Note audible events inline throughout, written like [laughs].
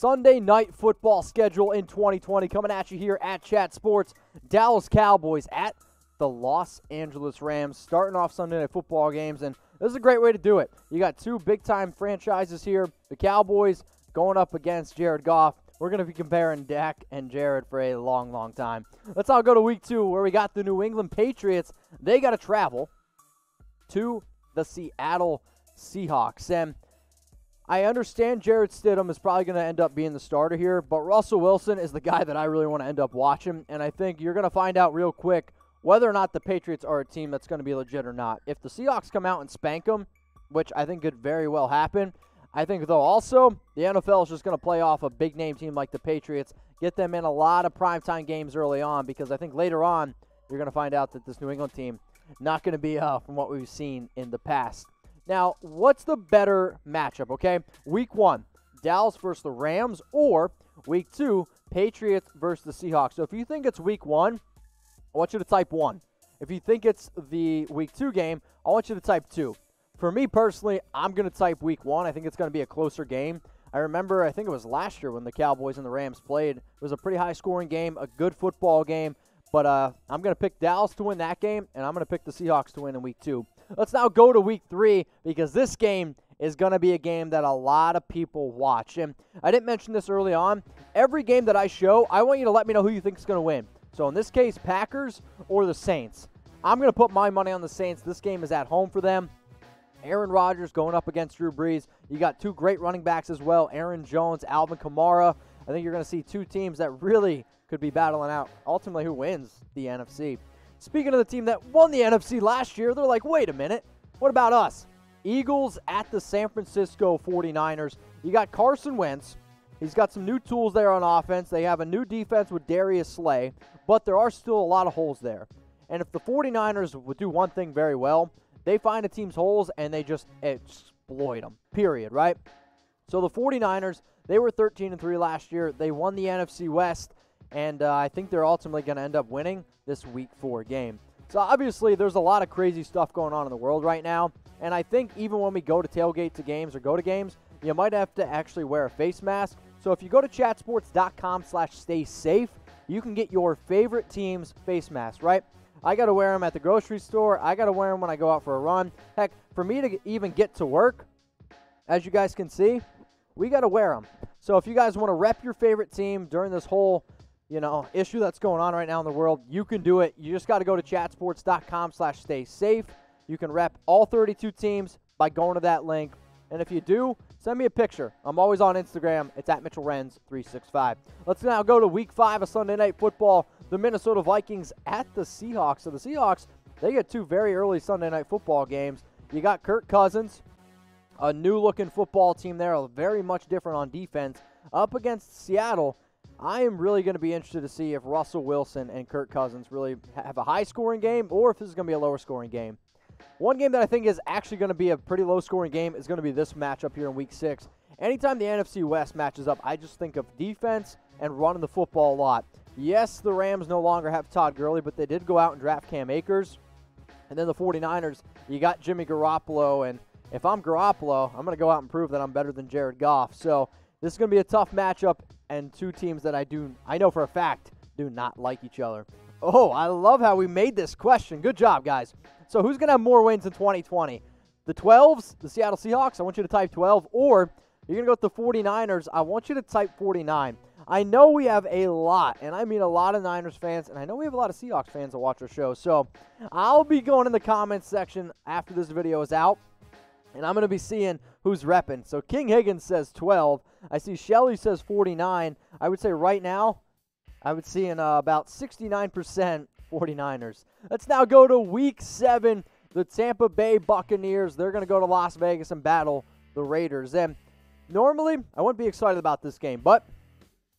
Sunday night football schedule in 2020 coming at you here at Chat Sports. Dallas Cowboys at the Los Angeles Rams starting off Sunday night football games, and this is a great way to do it. You got two big time franchises here. The Cowboys going up against Jared Goff. We're going to be comparing Dak and Jared for a long, long time. Let's all go to week two where we got the New England Patriots. They got to travel to the Seattle Seahawks. And I understand Jarrett Stidham is probably going to end up being the starter here, but Russell Wilson is the guy that I really want to end up watching. And I think you're going to find out real quick whether or not the Patriots are a team that's going to be legit or not. If the Seahawks come out and spank them, which I think could very well happen, I think, though, also, the NFL is just going to play off a big name team like the Patriots, get them in a lot of primetime games early on, because I think later on, you're going to find out that this New England team not going to be uh, from what we've seen in the past. Now, what's the better matchup, okay? Week one, Dallas versus the Rams, or week two, Patriots versus the Seahawks. So if you think it's week one, I want you to type one. If you think it's the week two game, I want you to type two. For me personally, I'm going to type week one. I think it's going to be a closer game. I remember, I think it was last year when the Cowboys and the Rams played. It was a pretty high scoring game, a good football game. But uh, I'm going to pick Dallas to win that game, and I'm going to pick the Seahawks to win in week two. Let's now go to week three because this game is going to be a game that a lot of people watch. And I didn't mention this early on. Every game that I show, I want you to let me know who you think is going to win. So in this case, Packers or the Saints. I'm going to put my money on the Saints. This game is at home for them. Aaron Rodgers going up against Drew Brees. You got two great running backs as well Aaron Jones, Alvin Kamara. I think you're going to see two teams that really could be battling out ultimately who wins the NFC. Speaking of the team that won the NFC last year, they're like, wait a minute, what about us? Eagles at the San Francisco 49ers. You got Carson Wentz. He's got some new tools there on offense. They have a new defense with Darius Slay, but there are still a lot of holes there. And if the 49ers would do one thing very well, they find a team's holes and they just exploit them. Period, right? So the 49ers, they were 13 and 3 last year. They won the NFC West and uh, I think they're ultimately going to end up winning this week 4 game. So obviously there's a lot of crazy stuff going on in the world right now, and I think even when we go to tailgate to games or go to games, you might have to actually wear a face mask. So if you go to chatsports.com slash stay safe, you can get your favorite team's face mask, right? I got to wear them at the grocery store. I got to wear them when I go out for a run. Heck, for me to even get to work, as you guys can see, we got to wear them. So if you guys want to rep your favorite team during this whole, you know, issue that's going on right now in the world, you can do it. You just got to go to chatsports.com slash stay safe. You can rep all 32 teams by going to that link. And if you do, send me a picture. I'm always on Instagram. It's at Mitchell Renz365. Let's now go to week five of Sunday Night Football. The Minnesota Vikings at the Seahawks. So the Seahawks, they get two very early Sunday Night Football games. You got Kirk Cousins, a new looking football team there, very much different on defense, up against Seattle. I am really going to be interested to see if Russell Wilson and Kirk Cousins really have a high scoring game or if this is going to be a lower scoring game. One game that I think is actually going to be a pretty low scoring game is going to be this matchup here in week six. Anytime the NFC West matches up, I just think of defense and running the football a lot. Yes, the Rams no longer have Todd Gurley, but they did go out and draft Cam Akers. And then the 49ers, you got Jimmy Garoppolo. And if I'm Garoppolo, I'm going to go out and prove that I'm better than Jared Goff. So this is going to be a tough matchup and two teams that I do, I know for a fact, do not like each other. Oh, I love how we made this question. Good job, guys. So who's going to have more wins in 2020? The 12s, the Seattle Seahawks, I want you to type 12, or you're going to go with the 49ers. I want you to type 49. I know we have a lot, and I mean a lot of Niners fans, and I know we have a lot of Seahawks fans that watch our show. So I'll be going in the comments section after this video is out, and I'm going to be seeing who's repping. So King Higgins says 12. I see Shelly says 49. I would say right now, I would see in uh, about 69% 49ers. Let's now go to week seven. The Tampa Bay Buccaneers, they're going to go to Las Vegas and battle the Raiders. And normally, I wouldn't be excited about this game, but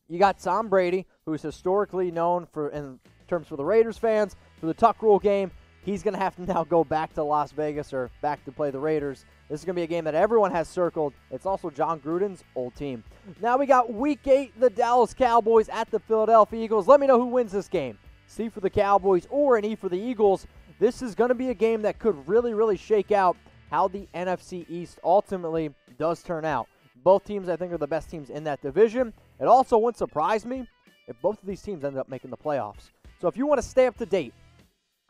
you got Tom Brady, who's historically known for, in terms for the Raiders fans, for the Tuck Rule game. He's going to have to [laughs] now go back to Las Vegas or back to play the Raiders. This is going to be a game that everyone has circled. It's also Jon Gruden's old team. Now we got week eight, the Dallas Cowboys at the Philadelphia Eagles. Let me know who wins this game. C for the Cowboys or an E for the Eagles. This is going to be a game that could really, really shake out how the NFC East ultimately does turn out. Both teams, I think, are the best teams in that division. It also wouldn't surprise me if both of these teams ended up making the playoffs. So if you want to stay up to date,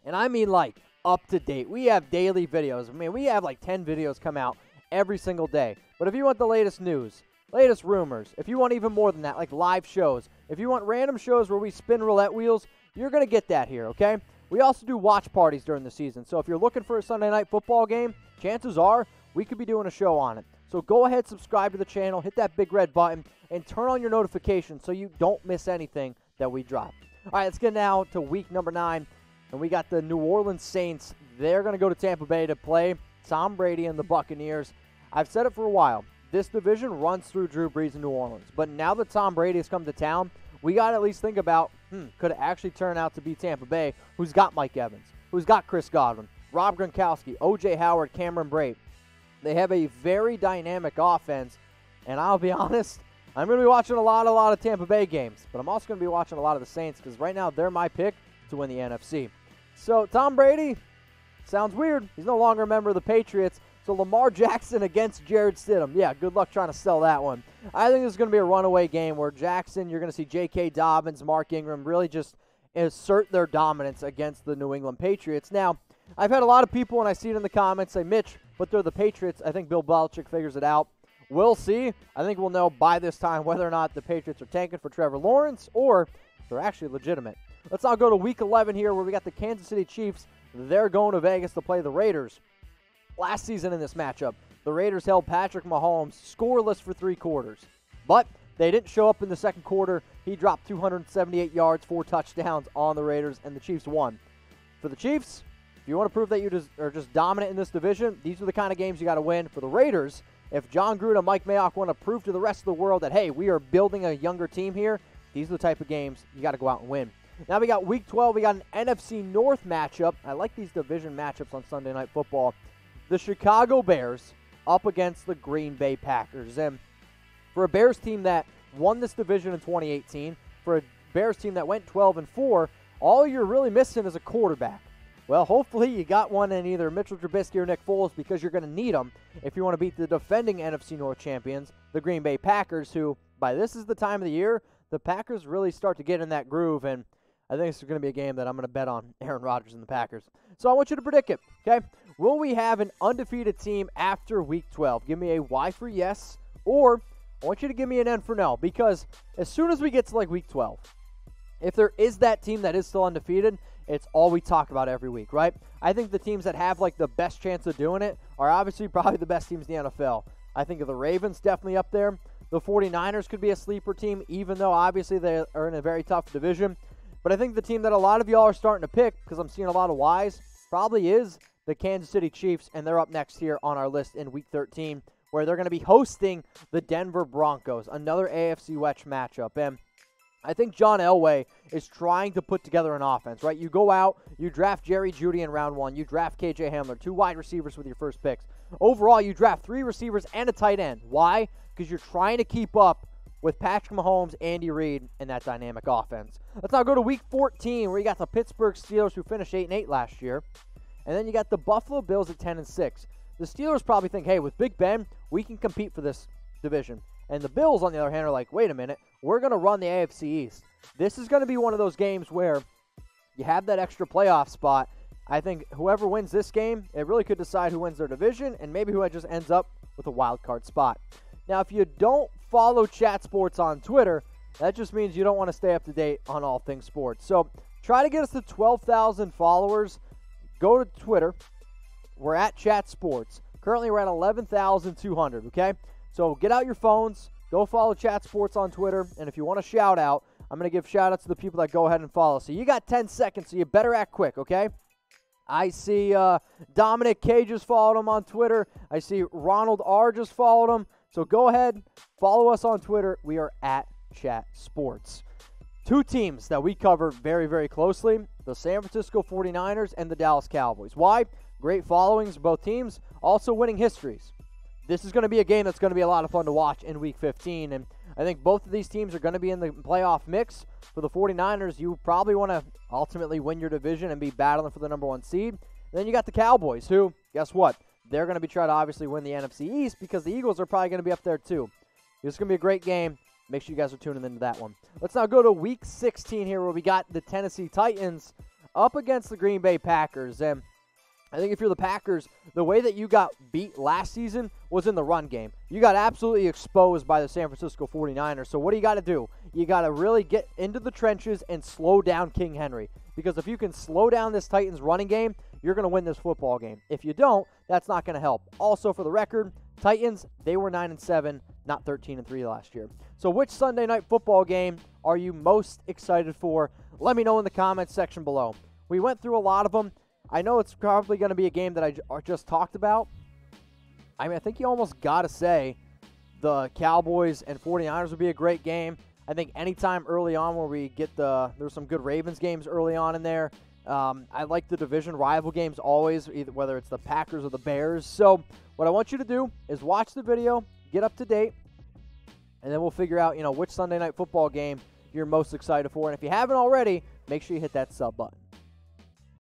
and I mean like up to date, we have daily videos. I mean, we have like 10 videos come out every single day. But if you want the latest news, latest rumors, if you want even more than that, like live shows, if you want random shows where we spin roulette wheels, you're going to get that here, okay? We also do watch parties during the season. So if you're looking for a Sunday night football game, chances are we could be doing a show on it. So go ahead, subscribe to the channel, hit that big red button, and turn on your notifications so you don't miss anything that we drop. All right, let's get now to week number nine. And we got the New Orleans Saints. They're going to go to Tampa Bay to play Tom Brady and the Buccaneers. I've said it for a while. This division runs through Drew Brees in New Orleans. But now that Tom Brady has come to town, we got to at least think about hmm, could it actually turn out to be Tampa Bay, who's got Mike Evans, who's got Chris Godwin, Rob Gronkowski, O.J. Howard, Cameron Brate. They have a very dynamic offense, and I'll be [laughs] honest, I'm going to be watching a lot, a lot of Tampa Bay games, but I'm also going to be watching a lot of the Saints because right now they're my pick to win the NFC. So Tom Brady sounds weird. He's no longer a member of the Patriots. So Lamar [laughs] Jackson against Jarrett Stidham. Yeah, good luck trying to sell that one. I think this is going to be a runaway game where Jackson, you're going to see J.K. Dobbins, Mark Ingram really just assert their dominance against the New England Patriots. Now, I've had a lot of people, and I see it in the comments, say, Mitch, but they're the Patriots. I think Bill Belichick figures it out. We'll see. I think we'll know by this time whether or not the Patriots are tanking for Trevor Lawrence or they're actually legitimate. Let's now go to week 11 here where we got the Kansas City Chiefs. They're going to Vegas to play the Raiders. Last season in this matchup, the Raiders held Patrick Mahomes scoreless for three quarters. But they didn't show up in the second quarter. He dropped 278 yards, four touchdowns on the Raiders, and the Chiefs won. For the Chiefs, if you want to prove that you are just dominant in this division, these are the kind of games you got to win. For the Raiders, if Jon Gruden and Mike Mayock want to prove to the rest of the world that, hey, we are building a younger team here, these are the type of games you got to go out and win. Now we got week 12. We got an NFC North matchup. I like these division matchups on Sunday Night Football. The Chicago Bears up against the Green Bay Packers. And for a Bears team that won this division in 2018, for a Bears team that went 12 and 4, all you're really missing is a quarterback. Well, hopefully you got one in either Mitchell Trubisky or Nick Foles because you're going to need them if you want to beat the defending NFC North champions, the Green Bay Packers, who by this is the time of the year the Packers really start to get in that groove and I think this is going to be a game that I'm going to bet on [laughs] Aaron Rodgers and the Packers. So I want you to predict it, okay? Will we have an undefeated team after week 12? Give me a Y for yes, or I want you to give me an N for no, because as soon as we get to like week 12, if there is that team that is still undefeated, it's all we talk about every week, right? I think the teams that have like the best chance of doing it are obviously [laughs] probably the best teams in the NFL. I think of the Ravens definitely up there. The 49ers could be a sleeper team, even though obviously they are in a very tough division. But I think the team that a lot of y'all are starting to pick, because I'm seeing a lot of Ys, probably is the Kansas City Chiefs, and they're up next here on our list in Week 13, where they're going to be hosting the Denver Broncos, another AFC West matchup. And I think John Elway is trying to put together an offense, right? You go out, you draft Jerry Jeudy in round one, you draft KJ Hamler, two wide receivers with your first picks. Overall, you draft three receivers and a tight end. Why? Because you're trying to keep up with Patrick Mahomes, Andy Reid, and that dynamic offense. Let's now go to Week 14, where you got the Pittsburgh Steelers, who finished 8 and 8 last year, and then you got the Buffalo Bills at 10 and 6. The Steelers probably think, hey, with Big Ben, we can compete for this division. And the Bills, on the other hand, are like, wait a minute, we're going to run the AFC East. This is going to be one of those games where you have that extra playoff spot. I think whoever wins this game, it really could decide who wins their division and maybe who just ends up with a wild card spot. Now, if you don't follow Chat Sports on Twitter, that just means you don't want to stay up to date on all things sports. So try to get us to 12,000 followers. Go to Twitter. We're at Chat Sports. Currently, we're at 11,200, okay? So get out your phones. Go follow Chat Sports on Twitter. And if you want a shout out, I'm going to give shout outs to the people that go ahead and follow. So you got 10 seconds, so you better act quick, okay? I see uh, Dominic K just followed him on Twitter. I see Ronald R just followed him. So go ahead, follow us on Twitter. We are at Chat Sports. Two teams that we cover very, very closely the San Francisco 49ers and the Dallas Cowboys. Why? Great followings, both teams, also winning histories. This is going to be a game that's going to be a lot of fun to watch in Week 15. And I think both of these teams are going to be in the playoff mix. For the 49ers, you probably want to ultimately win your division and be battling for the number one seed. And then you got the Cowboys, who, guess what? They're going to be trying to obviously win the NFC East because the Eagles are probably going to be up there too. It's going to be a great game. Make sure you guys are tuning into that one. Let's now go to week 16 here where we got the Tennessee Titans up against the Green Bay Packers. And I think if you're the Packers, the way that you got beat last season was in the run game. You got absolutely exposed by the San Francisco 49ers. So, what do you got to do? You got to really get into the trenches and slow down King Henry. Because if you can slow down this Titans running game, you're going to win this football game. If you don't, that's not going to help. Also, for the record, Titans, they were 9 and 7, not 13 and 3 last year. So, which Sunday night football game are you most excited for? Let me know in the comments section below. We went through a lot of them. I know it's probably going to be a game that I just talked about. I mean, I think you almost got to say the Cowboys and 49ers would be a great game. I think anytime early on where we get the there's some good Ravens games early on in there. Um, I like the division rival games always, either whether it's the Packers or the Bears. So what I want you to do is watch the video, get up to date, and then we'll figure out you know which Sunday night football game you're most excited for. And if you haven't already, make sure you hit that sub button.